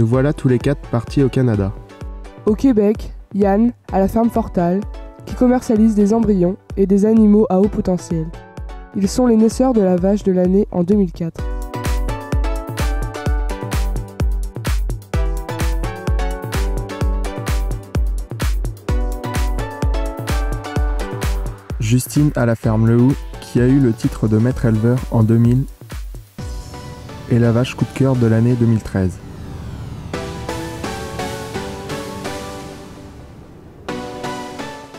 Nous voilà tous les quatre partis au Canada. Au Québec, Yann, à la ferme Fortal, qui commercialise des embryons et des animaux à haut potentiel. Ils sont les naisseurs de la vache de l'année en 2004. Justine à la ferme Le Hou, qui a eu le titre de maître éleveur en 2000 et la vache coup de cœur de l'année 2013.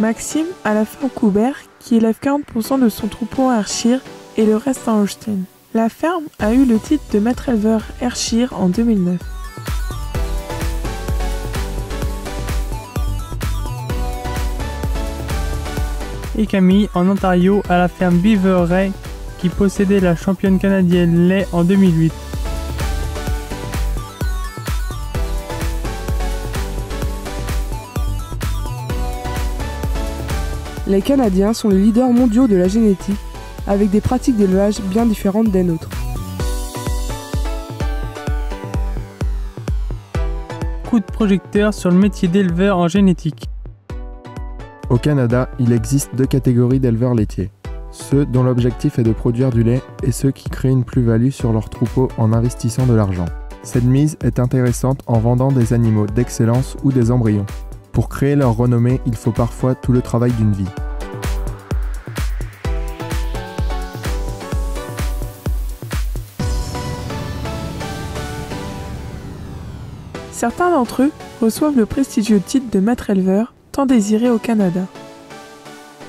Maxime à la ferme Coubert qui élève 40% de son troupeau à Hershire et le reste en Holstein. La ferme a eu le titre de maître éleveur Hershire en 2009. Et Camille en Ontario à la ferme Beaver Ray qui possédait la championne canadienne lait en 2008. Les Canadiens sont les leaders mondiaux de la génétique, avec des pratiques d'élevage bien différentes des nôtres. Coup de projecteur sur le métier d'éleveur en génétique. Au Canada, il existe deux catégories d'éleveurs laitiers. Ceux dont l'objectif est de produire du lait et ceux qui créent une plus-value sur leur troupeau en investissant de l'argent. Cette mise est intéressante en vendant des animaux d'excellence ou des embryons. Pour créer leur renommée, il faut parfois tout le travail d'une vie. Certains d'entre eux reçoivent le prestigieux titre de maître éleveur, tant désiré au Canada.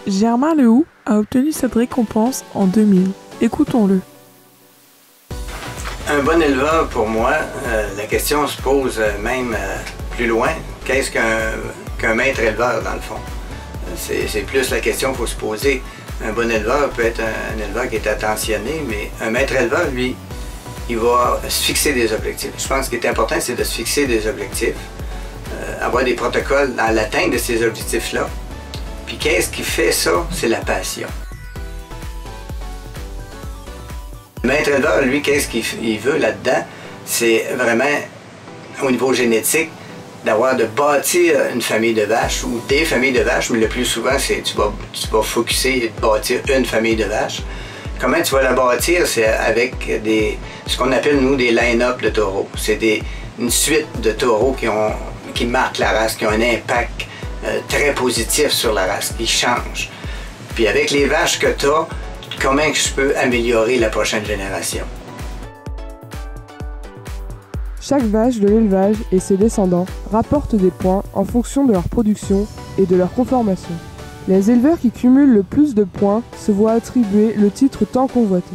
Germain Lehoux a obtenu cette récompense en 2000. Écoutons-le. Un bon éleveur, pour moi, euh, la question se pose euh, même euh, plus loin. Qu'est-ce qu'un maître éleveur, dans le fond? C'est plus la question qu'il faut se poser. Un bon éleveur peut être un, éleveur qui est attentionné, mais un maître éleveur, lui, il va se fixer des objectifs. Je pense que ce qui est important, c'est de se fixer des objectifs, avoir des protocoles dans l'atteinte de ces objectifs-là. Puis qu'est-ce qui fait ça? C'est la passion. Le maître éleveur, lui, qu'est-ce qu'il veut là-dedans? C'est vraiment, au niveau génétique, d'avoir de bâtir une famille de vaches ou des familles de vaches, mais le plus souvent, c'est tu vas, tu vas focuser et bâtir une famille de vaches. Comment tu vas la bâtir? C'est avec des, ce qu'on appelle, nous, des line-up de taureaux. C'est une suite de taureaux qui, ont, qui marquent la race, qui ont un impact euh, très positif sur la race, qui change. Puis avec les vaches que tu as, comment je peux améliorer la prochaine génération? Chaque vache de l'élevage et ses descendants rapportent des points en fonction de leur production et de leur conformation. Les éleveurs qui cumulent le plus de points se voient attribuer le titre tant convoité.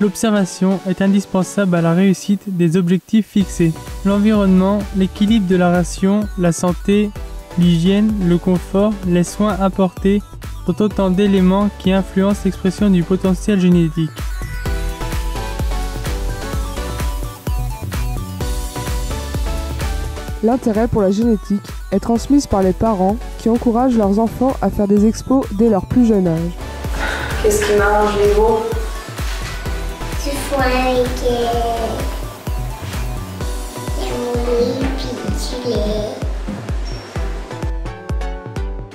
L'observation est indispensable à la réussite des objectifs fixés. L'environnement, l'équilibre de la ration, la santé, l'hygiène, le confort, les soins apportés sont autant d'éléments qui influencent l'expression du potentiel génétique. L'intérêt pour la génétique est transmise par les parents qui encouragent leurs enfants à faire des expos dès leur plus jeune âge. Qu'est-ce qu'ils mangent les veaux Du foin avec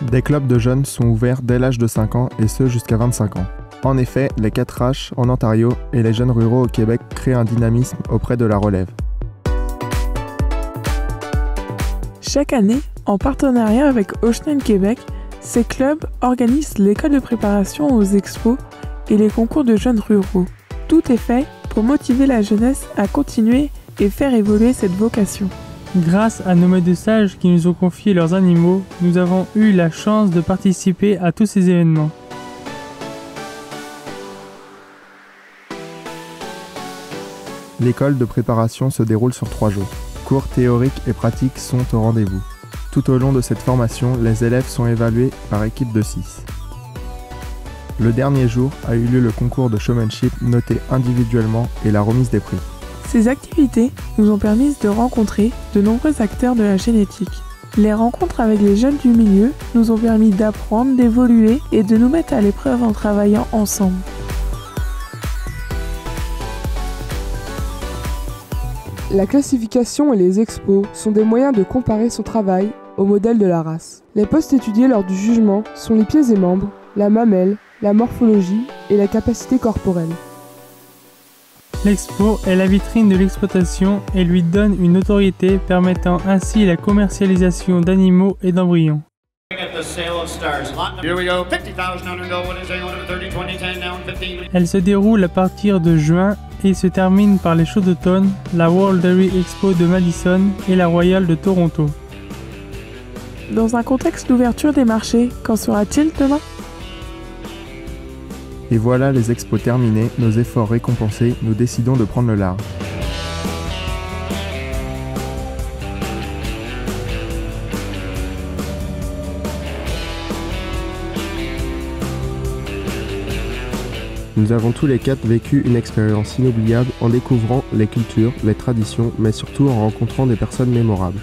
Des clubs de jeunes sont ouverts dès l'âge de 5 ans et ce jusqu'à 25 ans. En effet, les 4H en Ontario et les jeunes ruraux au Québec créent un dynamisme auprès de la relève. Chaque année, en partenariat avec Holstein Québec, ces clubs organisent l'école de préparation aux expos et les concours de jeunes ruraux. Tout est fait pour motiver la jeunesse à continuer et faire évoluer cette vocation. Grâce à nos maîtres sages qui nous ont confié leurs animaux, nous avons eu la chance de participer à tous ces événements. L'école de préparation se déroule sur trois jours. Cours théoriques et pratiques sont au rendez-vous. Tout au long de cette formation, les élèves sont évalués par équipe de 6. Le dernier jour a eu lieu le concours de showmanship noté individuellement et la remise des prix. Ces activités nous ont permis de rencontrer de nombreux acteurs de la génétique. Les rencontres avec les jeunes du milieu nous ont permis d'apprendre, d'évoluer et de nous mettre à l'épreuve en travaillant ensemble. La classification et les expos sont des moyens de comparer son travail au modèle de la race. Les postes étudiés lors du jugement sont les pieds et membres, la mamelle, la morphologie et la capacité corporelle. L'expo est la vitrine de l'exploitation et lui donne une autorité permettant ainsi la commercialisation d'animaux et d'embryons. Elle se déroule à partir de juin et se termine par les shows d'automne, la World Dairy Expo de Madison et la Royale de Toronto. Dans un contexte d'ouverture des marchés, qu'en sera-t-il demain? Et voilà les expos terminés, nos efforts récompensés, nous décidons de prendre le large. Nous avons tous les quatre vécu une expérience inoubliable en découvrant les cultures, les traditions, mais surtout en rencontrant des personnes mémorables.